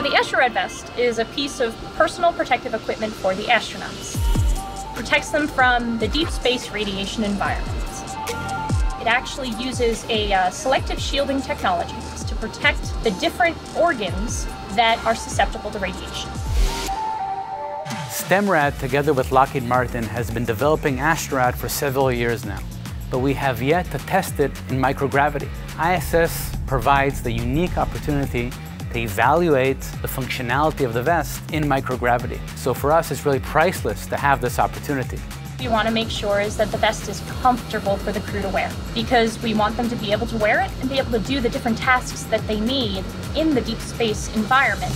So the AstroRad vest is a piece of personal protective equipment for the astronauts. It protects them from the deep space radiation environment. It actually uses a uh, selective shielding technology to protect the different organs that are susceptible to radiation. STEMRAD, together with Lockheed Martin, has been developing AstroRad for several years now, but we have yet to test it in microgravity. ISS provides the unique opportunity to evaluate the functionality of the vest in microgravity. So for us, it's really priceless to have this opportunity we want to make sure is that the vest is comfortable for the crew to wear because we want them to be able to wear it and be able to do the different tasks that they need in the deep space environment.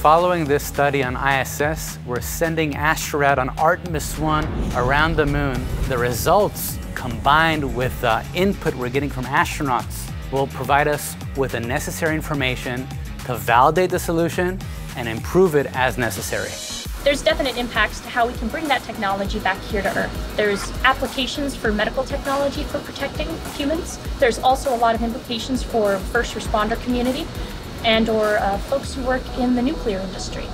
Following this study on ISS, we're sending astronaut on Artemis 1 around the moon. The results, combined with the input we're getting from astronauts, will provide us with the necessary information to validate the solution and improve it as necessary there's definite impacts to how we can bring that technology back here to Earth. There's applications for medical technology for protecting humans. There's also a lot of implications for first responder community and or uh, folks who work in the nuclear industry.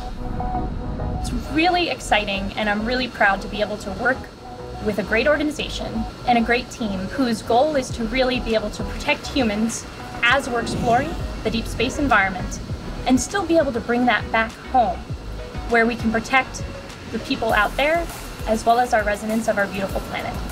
It's really exciting and I'm really proud to be able to work with a great organization and a great team whose goal is to really be able to protect humans as we're exploring the deep space environment and still be able to bring that back home where we can protect the people out there as well as our residents of our beautiful planet.